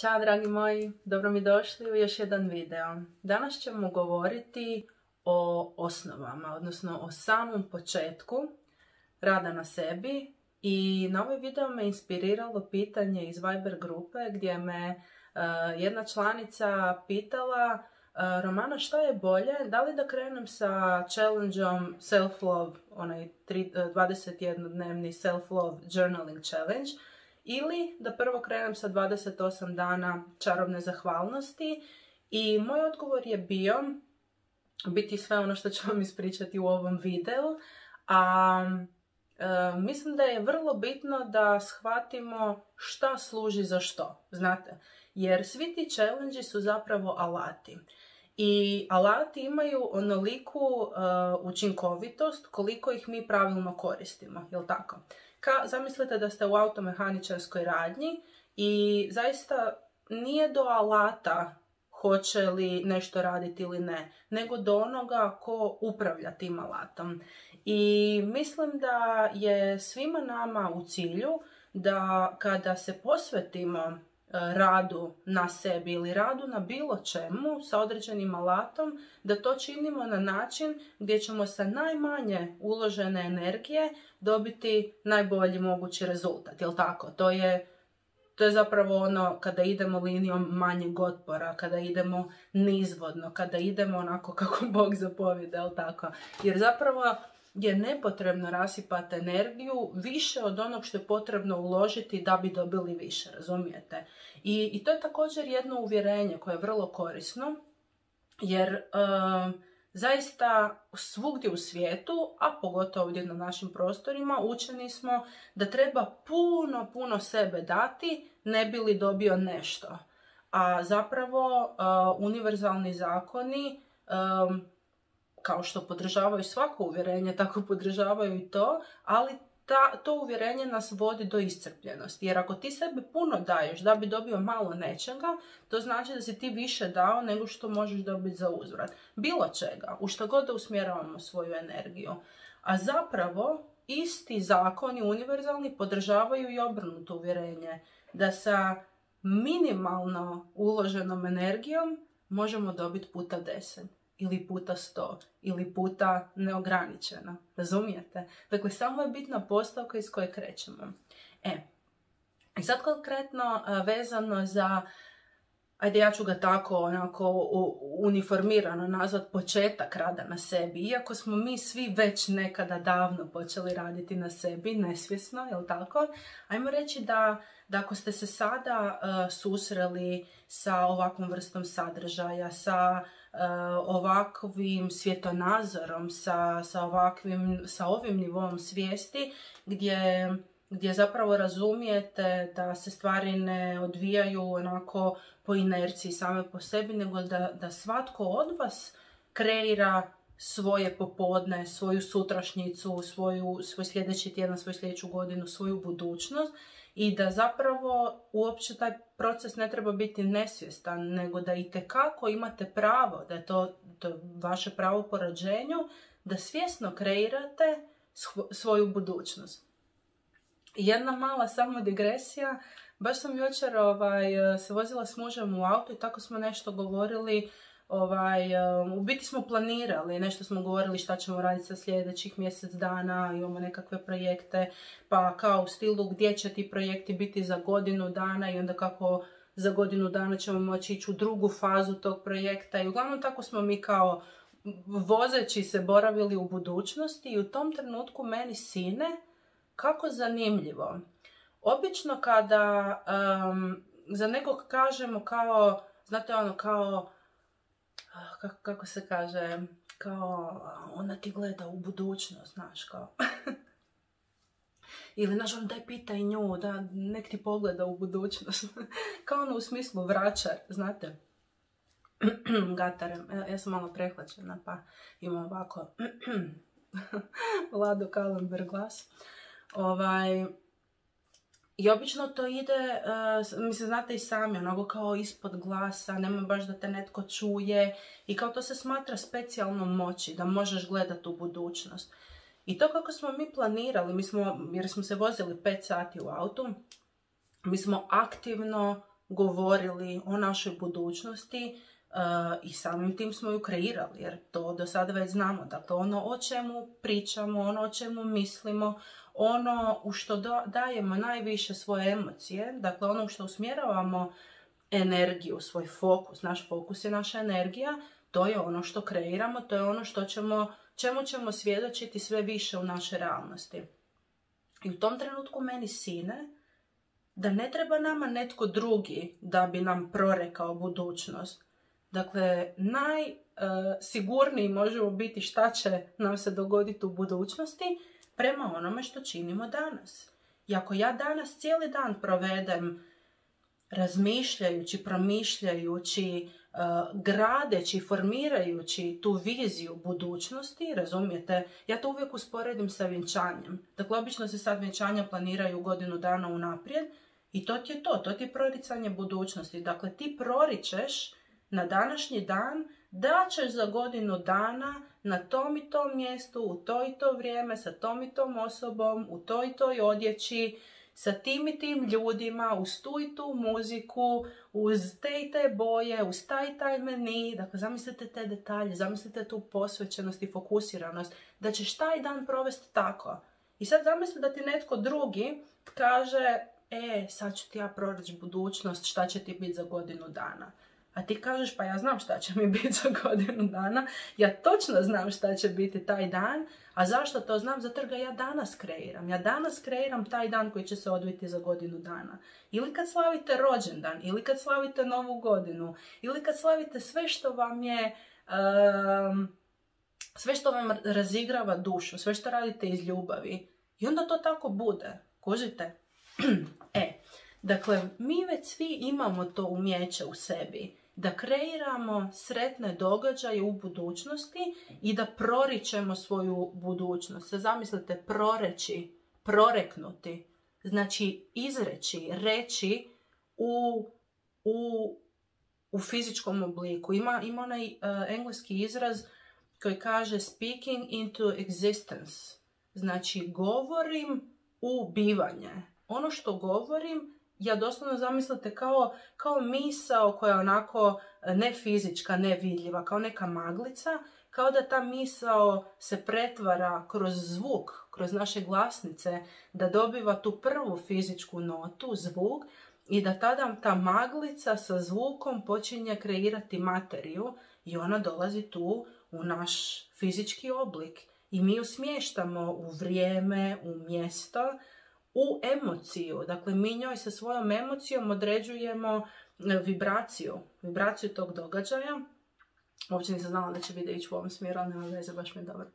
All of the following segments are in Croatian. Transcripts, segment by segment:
Ćao dragi moji, dobro mi došli u još jedan video. Danas ćemo govoriti o osnovama, odnosno o samom početku rada na sebi i na ovaj video me inspiriralo pitanje iz Viber grupe gdje me e, jedna članica pitala e, Romana šta je bolje, da li da krenem sa challengeom self-love, onaj 21-dnevni e, self-love journaling challenge, ili da prvo krenem sa 28 dana čarobne zahvalnosti i moj odgovor je bio biti sve ono što ću vam ispričati u ovom videu, a e, mislim da je vrlo bitno da shvatimo šta služi za što, znate, jer svi ti challenge su zapravo alati. I alati imaju onoliku uh, učinkovitost koliko ih mi pravilno koristimo, jel tako? Ka, zamislite da ste u automehaničarskoj radnji i zaista nije do alata hoće li nešto raditi ili ne, nego do onoga ko upravlja tim alatom. I mislim da je svima nama u cilju da kada se posvetimo radu na sebi ili radu na bilo čemu sa određenim alatom, da to činimo na način gdje ćemo sa najmanje uložene energije dobiti najbolji mogući rezultat. Jel tako? To je to je zapravo ono kada idemo linijom manjeg otpora, kada idemo nizvodno, kada idemo onako kako Bog zapovjede, jel tako? Jer zapravo je nepotrebno rasipati energiju više od onog što je potrebno uložiti da bi dobili više, razumijete? I, i to je također jedno uvjerenje koje je vrlo korisno, jer e, zaista svugdje u svijetu, a pogotovo ovdje na našim prostorima, učeni smo da treba puno, puno sebe dati ne bi li dobio nešto. A zapravo e, univerzalni zakoni e, kao što podržavaju svako uvjerenje, tako podržavaju i to, ali ta, to uvjerenje nas vodi do iscrpljenosti. Jer ako ti sebe puno daješ da bi dobio malo nečega, to znači da si ti više dao nego što možeš dobiti za uzvrat. Bilo čega, u što god da usmjeravamo svoju energiju. A zapravo, isti zakoni univerzalni podržavaju i obrnuto uvjerenje. Da sa minimalno uloženom energijom možemo dobiti puta deset ili puta sto ili puta neograničena. Razumijete? Dakle, samo je bitna postavka iz koje krećemo. E, i sad konkretno vezano za ajde ja ću ga tako onako uniformirano nazvat početak rada na sebi. Iako smo mi svi već nekada davno počeli raditi na sebi, nesvjesno, jel tako? Ajmo reći da, da ako ste se sada susreli sa ovakvom vrstom sadržaja, sa Eh, ovakvim svjetonazorom, sa, sa, ovakvim, sa ovim nivom svijesti gdje, gdje zapravo razumijete da se stvari ne odvijaju onako po inerciji same po sebi, nego da, da svatko od vas kreira svoje popodne, svoju sutrašnjicu, svoju, svoj sljedeći tjedan, svoju sljedeću godinu, svoju budućnost i da zapravo uopće taj proces ne treba biti nesvjestan, nego da i kako imate pravo, da je to, to vaše pravo po rođenju, da svjesno kreirate svoju budućnost. Jedna mala samo digresija, baš sam jučer ovaj, se vozila s mužem u auto i tako smo nešto govorili ovaj, um, u biti smo planirali, nešto smo govorili šta ćemo raditi sa sljedećih mjesec dana, imamo nekakve projekte, pa kao u stilu gdje će ti projekti biti za godinu dana i onda kako za godinu dana ćemo moći ići u drugu fazu tog projekta. I uglavnom tako smo mi kao vozeći se boravili u budućnosti i u tom trenutku meni sine kako zanimljivo. Obično kada za nekog kažemo kao, znate ono kao kako, kako se kaže, kao ona ti gleda u budućnost, znaš, kao. Ili, znaš, on daj pitaj nju, da nek ti pogleda u budućnost. kao ono u smislu vraćar, znate. Gatarem. Ja, sam malo prehlačena, pa imam ovako Vlado Kalenber glas. Ovaj, i obično to ide, uh, mislim, znate i sami, onako kao ispod glasa, nema baš da te netko čuje i kao to se smatra specijalnom moći, da možeš gledati u budućnost. I to kako smo mi planirali, mi smo, jer smo se vozili 5 sati u autu, mi smo aktivno govorili o našoj budućnosti uh, i samim tim smo ju kreirali, jer to do sada već znamo. Dakle, ono o čemu pričamo, ono o čemu mislimo, ono u što dajemo najviše svoje emocije, dakle ono u što usmjeravamo energiju, svoj fokus, naš fokus je naša energija, to je ono što kreiramo, to je ono što ćemo, čemu ćemo svjedočiti sve više u našoj realnosti. I u tom trenutku meni sine da ne treba nama netko drugi da bi nam prorekao budućnost. Dakle, najsigurniji možemo biti šta će nam se dogoditi u budućnosti prema onome što činimo danas. I ako ja danas cijeli dan provedem razmišljajući, promišljajući, uh, gradeći, formirajući tu viziju budućnosti, razumijete, ja to uvijek usporedim sa vjenčanjem. Dakle, obično se sad vjenčanja planiraju godinu dana unaprijed i to ti je to, to ti je proricanje budućnosti. Dakle, ti proričeš na današnji dan da ćeš za godinu dana na tom i tom mjestu, u to i to vrijeme, sa tom i tom osobom, u toj i toj odjeći, sa tim i tim ljudima, uz tu i tu muziku, uz te i te boje, uz taj i taj meni. Dakle, zamislite te detalje, zamislite tu posvećenost i fokusiranost, da ćeš taj dan provesti tako. I sad zamisli da ti netko drugi kaže, e, sad ću ti ja proreći budućnost, šta će ti biti za godinu dana. A ti kažeš, pa ja znam šta će mi biti za godinu dana, ja točno znam šta će biti taj dan, a zašto to znam? Zato ga ja danas kreiram. Ja danas kreiram taj dan koji će se odviti za godinu dana. Ili kad slavite rođendan, ili kad slavite novu godinu, ili kad slavite sve što vam je... sve što vam razigrava dušu, sve što radite iz ljubavi. I onda to tako bude. Kužite? e, dakle, mi već svi imamo to umjeće u sebi da kreiramo sretne događaje u budućnosti i da proričemo svoju budućnost. Zamislite, proreći, proreknuti, znači izreći, reći u, u, u fizičkom obliku. Ima, ima onaj uh, engleski izraz koji kaže speaking into existence. Znači, govorim u bivanje. Ono što govorim ja doslovno zamislite kao, kao misao koja je onako e, ne fizička, ne vidljiva, kao neka maglica, kao da ta misao se pretvara kroz zvuk, kroz naše glasnice, da dobiva tu prvu fizičku notu, zvuk, i da tada ta maglica sa zvukom počinje kreirati materiju i ona dolazi tu u naš fizički oblik. I mi ju smještamo u vrijeme, u mjesto, u emociju. Dakle, mi njoj sa svojom emocijom određujemo e, vibraciju, vibraciju tog događaja. Uopće nisam znala da će video ići u ovom smjeru, ali nema veze, baš mi je dobro.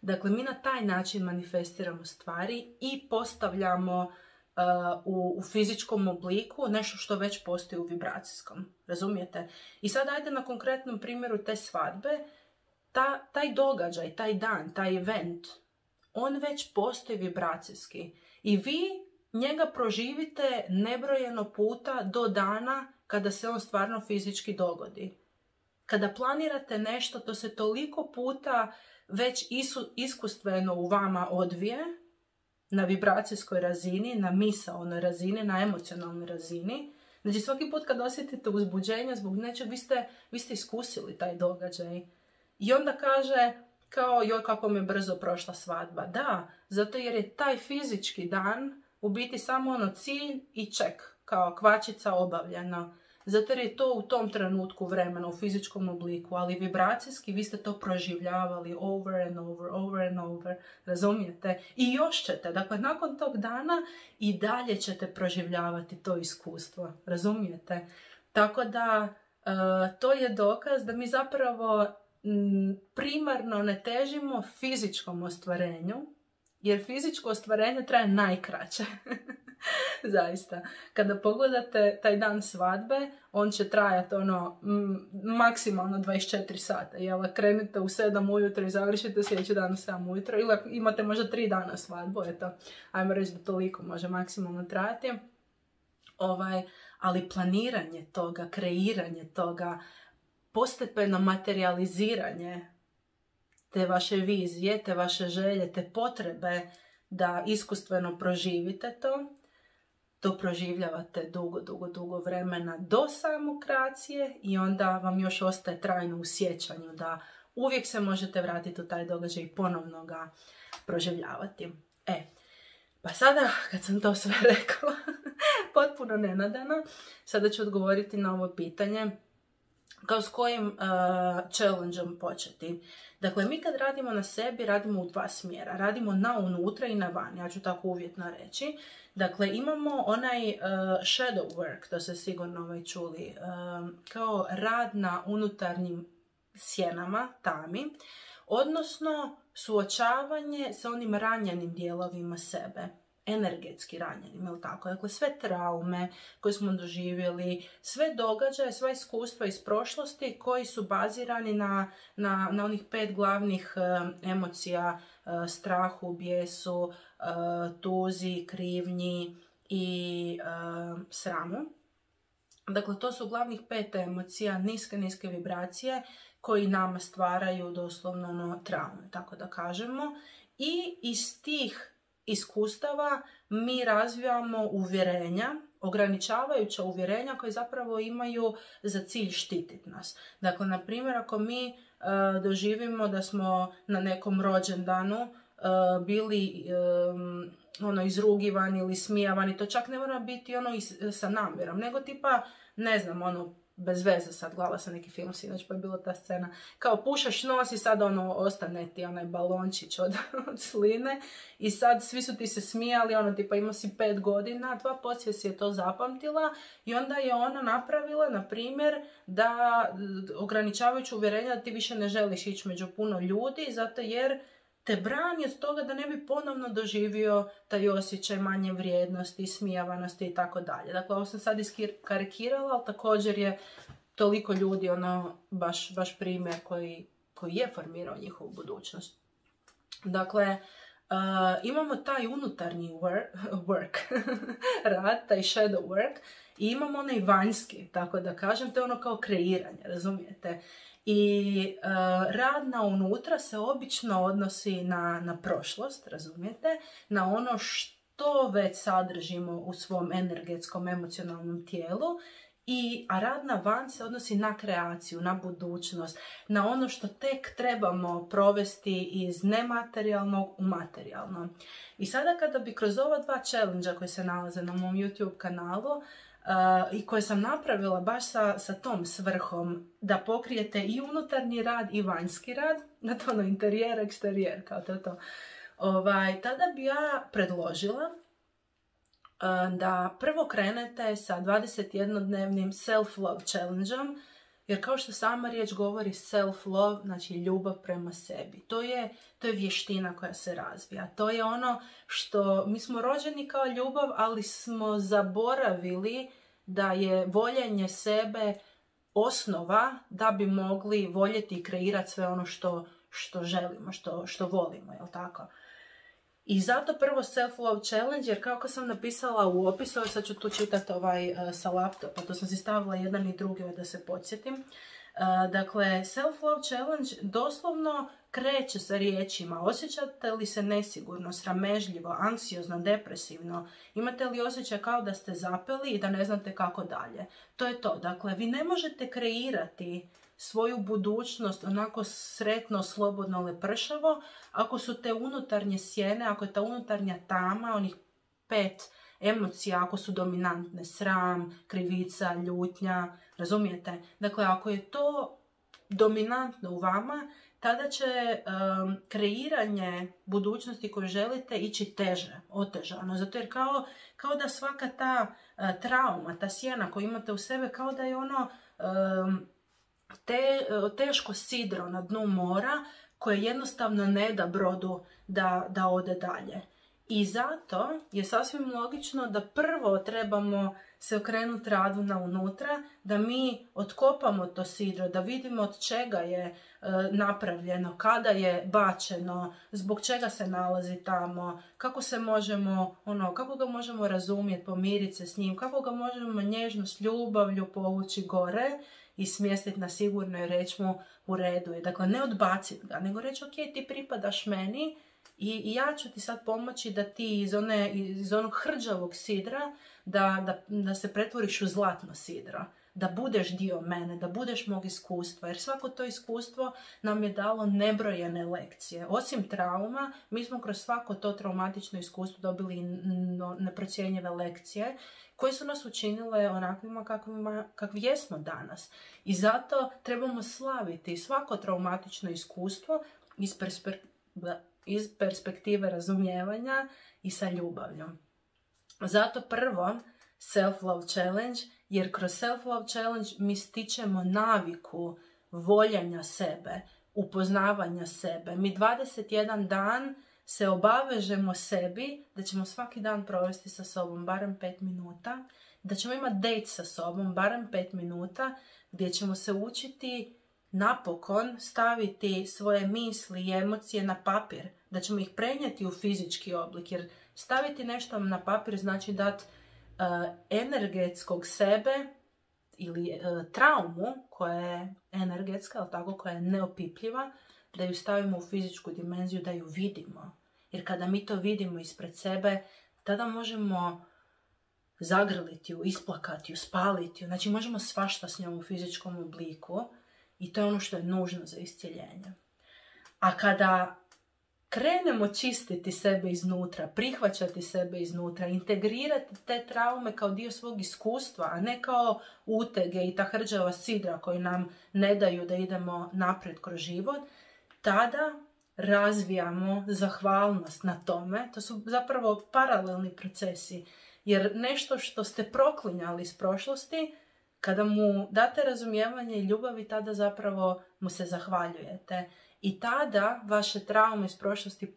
Dakle, mi na taj način manifestiramo stvari i postavljamo uh, u, u fizičkom obliku nešto što već postoji u vibracijskom. Razumijete? I sad ajde na konkretnom primjeru te svadbe. Ta, taj događaj, taj dan, taj event, on već postoji vibracijski. I vi njega proživite nebrojeno puta do dana kada se on stvarno fizički dogodi. Kada planirate nešto, to se toliko puta već isu, iskustveno u vama odvije, na vibracijskoj razini, na misaonoj razini, na emocionalnoj razini. Znači svaki put kad osjetite uzbuđenje zbog nečeg, vi ste, vi ste iskusili taj događaj. I onda kaže, kao joj kako mi brzo prošla svadba. Da, zato jer je taj fizički dan u biti samo ono cilj i ček, kao kvačica obavljena. Zato jer je to u tom trenutku vremena, u fizičkom obliku, ali vibracijski vi ste to proživljavali over and over, over and over, razumijete? I još ćete, dakle nakon tog dana i dalje ćete proživljavati to iskustvo, razumijete? Tako da uh, to je dokaz da mi zapravo primarno ne težimo fizičkom ostvarenju, jer fizičko ostvarenje traje najkraće. Zaista. Kada pogledate taj dan svadbe, on će trajati ono maksimalno 24 sata. Jel, krenete u 7 ujutro i završite sljedeći dan u 7 ujutro. Ili imate možda 3 dana svadbu, eto, ajmo reći da toliko može maksimalno trajati. Ovaj, ali planiranje toga, kreiranje toga, postepeno materializiranje te vaše vizije, te vaše želje, te potrebe da iskustveno proživite to, to proživljavate dugo, dugo, dugo vremena do samokracije i onda vam još ostaje trajno u sjećanju da uvijek se možete vratiti u taj događaj i ponovno ga proživljavati. E, pa sada kad sam to sve rekla, potpuno nenadano, sada ću odgovoriti na ovo pitanje kao s kojim uh, challengeom početi. Dakle, mi kad radimo na sebi, radimo u dva smjera. Radimo na unutra i na van, ja ću tako uvjetno reći. Dakle, imamo onaj uh, shadow work, to ste sigurno ovaj čuli, uh, kao rad na unutarnjim sjenama, tami, odnosno suočavanje sa onim ranjenim dijelovima sebe energetski ranjenim, jel tako? Dakle, sve traume koje smo doživjeli, sve događaje, sva iskustva iz prošlosti koji su bazirani na, na, na onih pet glavnih e, emocija, e, strahu, bijesu, e, tuzi, krivnji i sramu. Dakle, to su glavnih pet emocija, niske, niske vibracije koji nama stvaraju doslovno ono, traume, tako da kažemo. I iz tih iskustava mi razvijamo uvjerenja, ograničavajuća uvjerenja koje zapravo imaju za cilj štititi nas. Dakle, na primjer, ako mi e, doživimo da smo na nekom rođendanu e, bili ono izrugivani ili smijavani, to čak ne mora biti ono sa namjerom, nego tipa, ne znam, ono bez veze sad glava sa neki film sinoć pa je bila ta scena. Kao pušaš nos i sad ono ostane ti onaj balončić od, sline i sad svi su ti se smijali ono tipa ima si pet godina dva poslije si je to zapamtila i onda je ona napravila na primjer da ograničavajući uvjerenja da ti više ne želiš ići među puno ljudi zato jer te brani od toga da ne bi ponovno doživio taj osjećaj manje vrijednosti, smijavanosti i tako dalje. Dakle, ovo sam sad iskarikirala, ali također je toliko ljudi ono baš, baš primjer koji, koji je formirao njihovu budućnost. Dakle, uh, imamo taj unutarnji work, work rad, taj shadow work i imamo onaj vanjski, tako da kažem, to je ono kao kreiranje, razumijete? I uh, rad na unutra se obično odnosi na, na prošlost, razumijete, na ono što već sadržimo u svom energetskom, emocionalnom tijelu i, a rad na van se odnosi na kreaciju, na budućnost, na ono što tek trebamo provesti iz nematerijalnog u materijalno. I sada kada bi kroz ova dva challenge koji se nalaze na mom YouTube kanalu, i koje sam napravila baš sa, sa tom svrhom da pokrijete i unutarnji rad i vanjski rad, na to ono interijer, eksterijer, kao to to. Ovaj, tada bi ja predložila da prvo krenete sa 21-dnevnim self-love challenge-om, jer kao što sama riječ govori self-love, znači ljubav prema sebi. To je, to je vještina koja se razvija. To je ono što mi smo rođeni kao ljubav, ali smo zaboravili da je voljenje sebe osnova da bi mogli voljeti i kreirati sve ono što, što želimo, što, što volimo, jel tako? I zato prvo self-love challenge, jer kako sam napisala u opisu, sad ću tu čitati ovaj uh, sa laptopa, to sam si stavila jedan i drugi da se podsjetim. Uh, dakle, self-love challenge doslovno kreće sa riječima. Osjećate li se nesigurno, sramežljivo, anksiozno, depresivno? Imate li osjećaj kao da ste zapeli i da ne znate kako dalje? To je to. Dakle, vi ne možete kreirati svoju budućnost onako sretno, slobodno, lepršavo, ako su te unutarnje sjene, ako je ta unutarnja tama, onih pet emocija, ako su dominantne, sram, krivica, ljutnja, razumijete? Dakle, ako je to dominantno u vama, tada će um, kreiranje budućnosti koju želite ići teže, otežano. Zato jer kao, kao da svaka ta uh, trauma, ta sjena koju imate u sebe, kao da je ono um, te, uh, teško sidro na dnu mora koje jednostavno ne da brodu da, da ode dalje. I zato je sasvim logično da prvo trebamo se okrenuti radu na unutra, da mi otkopamo to sidro, da vidimo od čega je e, napravljeno, kada je bačeno, zbog čega se nalazi tamo, kako se možemo, ono, kako ga možemo razumjeti, pomiriti se s njim, kako ga možemo nježno s ljubavlju povući gore i smjestiti na sigurno i reći mu u redu je. Dakle, ne odbaciti ga, nego reći ok, ti pripadaš meni, i, ja ću ti sad pomoći da ti iz, one, iz onog hrđavog sidra da, da, da se pretvoriš u zlatno sidro da budeš dio mene, da budeš mog iskustva, jer svako to iskustvo nam je dalo nebrojene lekcije. Osim trauma, mi smo kroz svako to traumatično iskustvo dobili neprocjenjive lekcije koje su nas učinile onakvima kakvima, kakvi jesmo danas. I zato trebamo slaviti svako traumatično iskustvo iz, iz perspektive razumijevanja i sa ljubavljom. Zato prvo self-love challenge jer kroz self-love challenge mi stičemo naviku voljanja sebe, upoznavanja sebe. Mi 21 dan se obavežemo sebi da ćemo svaki dan provesti sa sobom barem 5 minuta, da ćemo imati date sa sobom barem 5 minuta gdje ćemo se učiti napokon staviti svoje misli i emocije na papir, da ćemo ih prenijeti u fizički oblik, jer staviti nešto na papir znači dati E, energetskog sebe ili e, traumu koja je energetska, ali tako, koja je neopipljiva, da ju stavimo u fizičku dimenziju, da ju vidimo. Jer kada mi to vidimo ispred sebe, tada možemo zagrliti ju, isplakati ju, spaliti ju. Znači možemo svašta s njom u fizičkom obliku i to je ono što je nužno za iscjeljenje. A kada krenemo čistiti sebe iznutra, prihvaćati sebe iznutra, integrirati te traume kao dio svog iskustva, a ne kao utege i ta hrđava sidra koji nam ne daju da idemo naprijed kroz život, tada razvijamo zahvalnost na tome. To su zapravo paralelni procesi. Jer nešto što ste proklinjali iz prošlosti, kada mu date razumijevanje i ljubavi, tada zapravo mu se zahvaljujete. I tada vaše traume iz prošlosti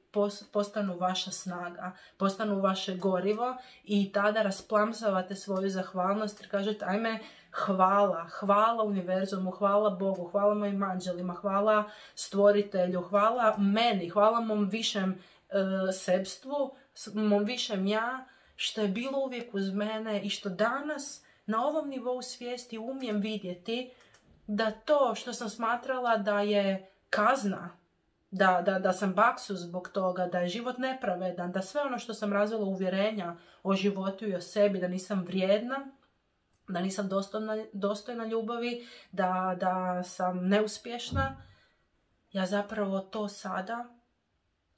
postanu vaša snaga, postanu vaše gorivo i tada rasplamsavate svoju zahvalnost jer kažete ajme hvala, hvala univerzumu, hvala Bogu, hvala mojim anđelima, hvala stvoritelju, hvala meni, hvala mom višem e, sebstvu, mom višem ja, što je bilo uvijek uz mene i što danas na ovom nivou svijesti umijem vidjeti da to što sam smatrala da je kazna, da, da, da sam baksu zbog toga, da je život nepravedan, da sve ono što sam razvila uvjerenja o životu i o sebi, da nisam vrijedna, da nisam dostojna, dostojna ljubavi, da, da sam neuspješna, ja zapravo to sada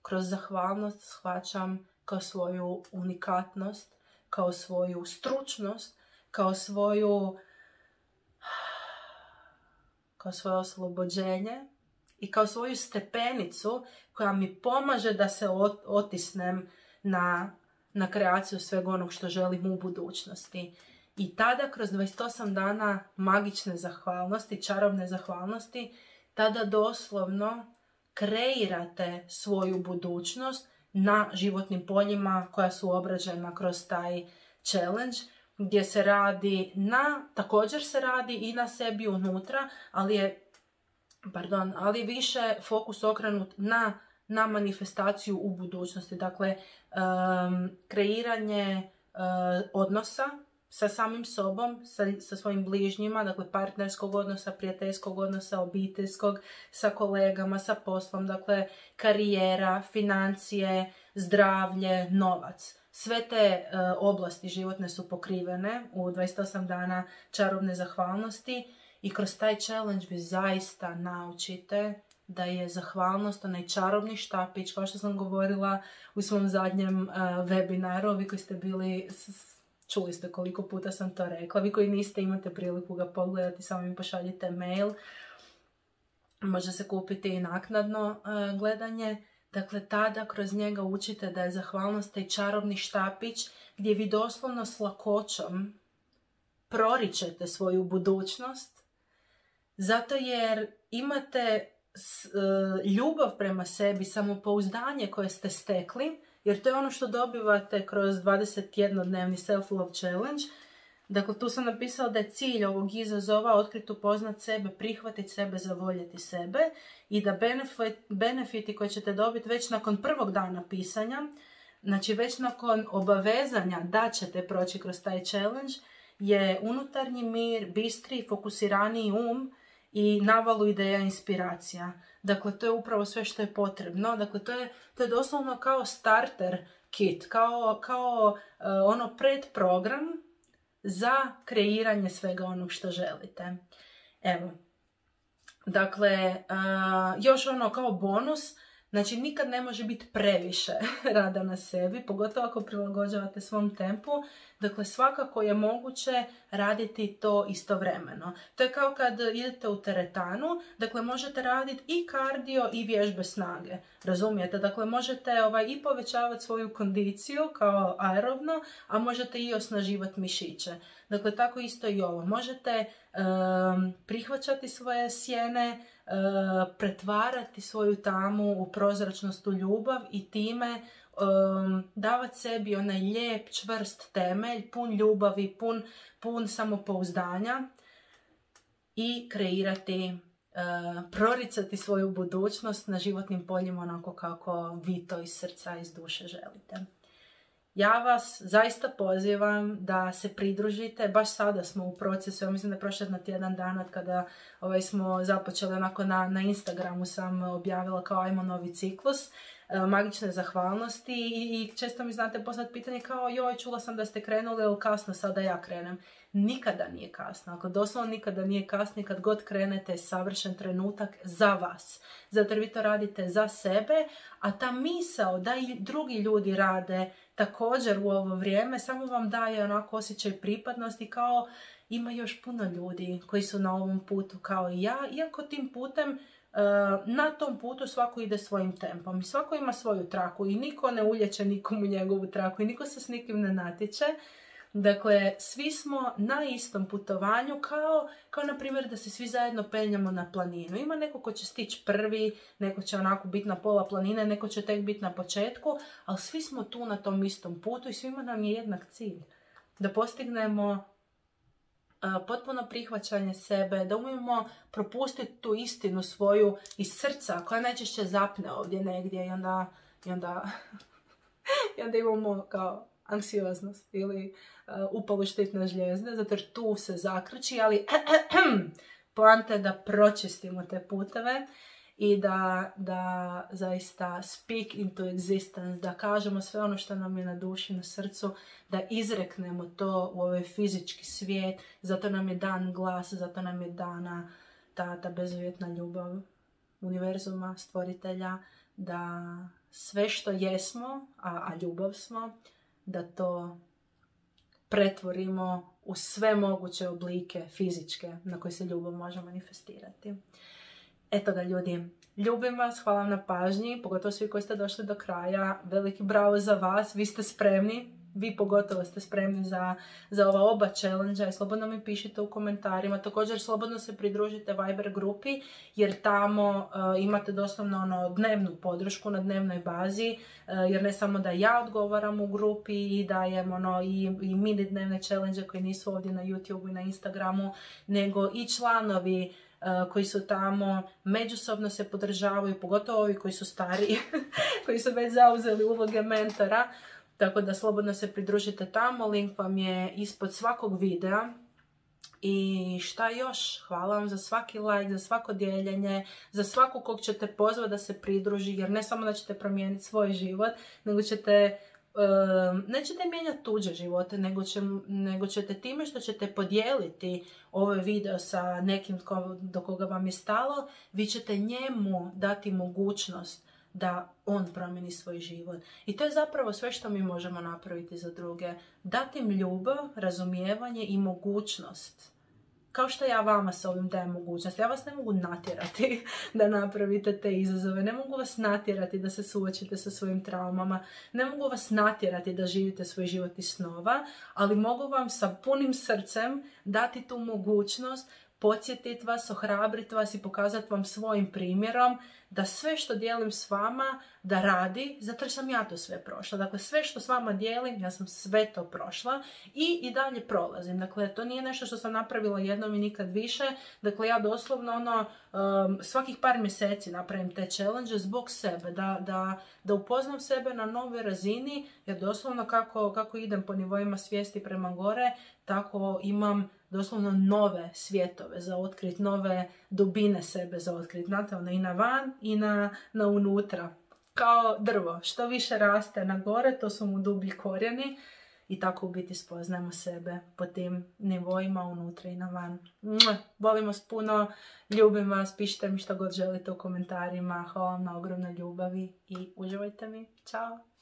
kroz zahvalnost shvaćam kao svoju unikatnost, kao svoju stručnost, kao svoju kao svoje oslobođenje i kao svoju stepenicu koja mi pomaže da se otisnem na, na kreaciju sveg onog što želim u budućnosti. I tada kroz 28 dana magične zahvalnosti, čarobne zahvalnosti, tada doslovno kreirate svoju budućnost na životnim poljima koja su obrađena kroz taj challenge gdje se radi na, također se radi i na sebi unutra, ali je pardon, ali više fokus okrenut na, na manifestaciju u budućnosti. Dakle, kreiranje uh, odnosa sa samim sobom, sa, sa svojim bližnjima, dakle partnerskog odnosa, prijateljskog odnosa, obiteljskog, sa kolegama, sa poslom, dakle karijera, financije, zdravlje, novac. Sve te oblasti životne su pokrivene u 28 dana čarobne zahvalnosti i kroz taj challenge vi zaista naučite da je zahvalnost onaj čarobni štapić, kao što sam govorila u svom zadnjem uh, webinaru, vi koji ste bili, čuli ste koliko puta sam to rekla, vi koji niste imate priliku ga pogledati, samo mi pošaljite mail, može se kupiti i naknadno uh, gledanje. Dakle, tada kroz njega učite da je zahvalnost taj čarobni štapić gdje vi doslovno s lakoćom proričete svoju budućnost. Zato jer imate e, ljubav prema sebi, samopouzdanje koje ste stekli, jer to je ono što dobivate kroz 21-dnevni self-love challenge. Dakle, tu sam napisala da je cilj ovog izazova otkriti upoznat sebe, prihvatiti sebe, zavoljeti sebe i da benefit, benefiti koje ćete dobiti već nakon prvog dana pisanja, znači već nakon obavezanja da ćete proći kroz taj challenge, je unutarnji mir, bistri, fokusiraniji um, i navalu ideja inspiracija. Dakle, to je upravo sve što je potrebno. Dakle, to je, to je doslovno kao starter kit, kao, kao uh, ono predprogram za kreiranje svega onog što želite. Evo, dakle, još ono kao bonus, Znači, nikad ne može biti previše rada na sebi, pogotovo ako prilagođavate svom tempu. Dakle, svakako je moguće raditi to istovremeno. To je kao kad idete u teretanu, dakle, možete raditi i kardio i vježbe snage. Razumijete? Dakle, možete ovaj, i povećavati svoju kondiciju kao aerobno, a možete i osnaživati mišiće. Dakle, tako isto i ovo. Možete prihvaćati svoje sjene, pretvarati svoju tamu u prozračnost u ljubav i time um, davati sebi onaj lijep, čvrst temelj, pun ljubavi, pun, pun samopouzdanja i kreirati, uh, proricati svoju budućnost na životnim poljima onako kako vi to iz srca, iz duše želite. Ja vas zaista pozivam da se pridružite, baš sada smo u procesu, ja mislim da je prošle na tjedan dan od kada ovaj, smo započeli onako na, na Instagramu sam objavila kao ajmo novi ciklus magične zahvalnosti i, i često mi znate poslati pitanje kao joj čula sam da ste krenuli, ali kasno sada ja krenem. Nikada nije kasno, ako doslovno nikada nije kasno kad god krenete je savršen trenutak za vas. Zato jer vi to radite za sebe, a ta misao da i drugi ljudi rade također u ovo vrijeme samo vam daje onako osjećaj pripadnosti kao ima još puno ljudi koji su na ovom putu kao i ja, iako tim putem e, na tom putu svako ide svojim tempom i svako ima svoju traku i niko ne ulječe nikomu njegovu traku i niko se s nikim ne natječe. Dakle, svi smo na istom putovanju kao, kao na primjer da se svi zajedno penjamo na planinu. Ima neko ko će stići prvi, neko će onako biti na pola planine, neko će tek biti na početku, ali svi smo tu na tom istom putu i svima nam je jednak cilj. Da postignemo potpuno prihvaćanje sebe, da umijemo propustiti tu istinu svoju iz srca koja najčešće zapne ovdje negdje i onda, i onda, i onda imamo kao anksioznost ili uh, upalu štitne žljezde, zato jer tu se zakrči, ali poanta je da pročistimo te puteve i da, da zaista speak into existence, da kažemo sve ono što nam je na duši, na srcu, da izreknemo to u ovaj fizički svijet, zato nam je dan glas, zato nam je dana ta, ta bezuvjetna ljubav univerzuma, stvoritelja, da sve što jesmo, a, a ljubav smo, da to pretvorimo u sve moguće oblike fizičke na koje se ljubav može manifestirati. Eto ga ljudi, ljubim vas, hvala vam na pažnji, pogotovo svi koji ste došli do kraja. Veliki bravo za vas, vi ste spremni, vi pogotovo ste spremni za, za ova oba challenge slobodno mi pišite u komentarima. Također slobodno se pridružite Viber grupi jer tamo uh, imate doslovno ono dnevnu podršku na dnevnoj bazi uh, jer ne samo da ja odgovaram u grupi i dajem ono i, i mini dnevne challenge koji nisu ovdje na YouTube i na Instagramu nego i članovi koji su tamo, međusobno se podržavaju, pogotovo ovi koji su stariji, koji su već zauzeli uloge mentora, tako da slobodno se pridružite tamo, link vam je ispod svakog videa. I šta još? Hvala vam za svaki like, za svako dijeljenje, za svaku kog ćete pozvati da se pridruži, jer ne samo da ćete promijeniti svoj život, nego ćete nećete mijenjati tuđe živote, nego, će, nego ćete time što ćete podijeliti ovaj video sa nekim do koga vam je stalo, vi ćete njemu dati mogućnost da on promijeni svoj život. I to je zapravo sve što mi možemo napraviti za druge. Dati im ljubav, razumijevanje i mogućnost. Kao što ja vama s ovim dajem mogućnost. Ja vas ne mogu natjerati da napravite te izazove. Ne mogu vas natjerati da se suočite sa svojim traumama. Ne mogu vas natjerati da živite svoj život iz snova. Ali mogu vam sa punim srcem dati tu mogućnost podsjetiti vas, ohrabriti vas i pokazati vam svojim primjerom da sve što dijelim s vama da radi, zato jer sam ja to sve prošla. Dakle, sve što s vama dijelim, ja sam sve to prošla i i dalje prolazim. Dakle, to nije nešto što sam napravila jednom i nikad više. Dakle, ja doslovno ono, um, svakih par mjeseci napravim te challenge zbog sebe, da, da, da upoznam sebe na novoj razini, jer doslovno kako, kako idem po nivoima svijesti prema gore, tako imam doslovno nove svjetove za otkrit, nove dubine sebe za otkrit. Znate, ono i na van i na, na unutra. Kao drvo, što više raste na gore, to su mu dublji korijeni i tako u biti spoznajemo sebe po tim nivoima unutra i na van. Volim vas puno, ljubim vas, pišite mi što god želite u komentarima. Hvala vam na ogromnoj ljubavi i uživajte mi. Ćao!